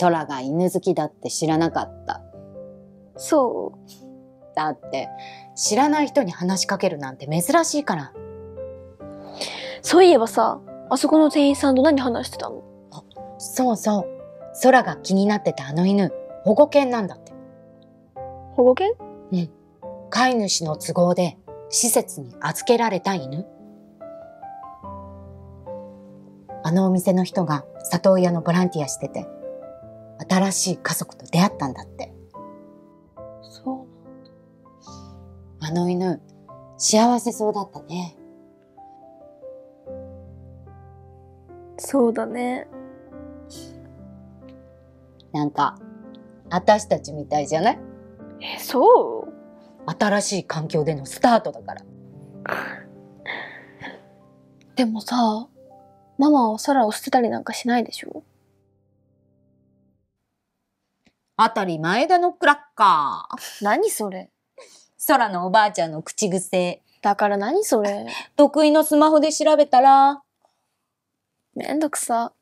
空が犬好きだって知らなかった。そう。だって、知らない人に話しかけるなんて珍しいから。そういえばさ、あそこの店員さんと何話してたの？そうそう。空が気になってたあの犬、保護犬なんだって。保護犬？飼い主の都合で施設に預けられた犬。あのお店の人が里親のボランティアしてて、新しい家族と出会ったんだって。そう。あの犬、幸せそうだったね。そうだね。なんか、私たちみたいじゃない？え、そう？新しい環境でのスタートだから。でもさ、ママは空を捨てたりなんかしないでしょ？当たり前だのクラッカー。何それ空のおばあちゃんの口癖。だから何それ 得意のスマホで調べたら、めんどくさ。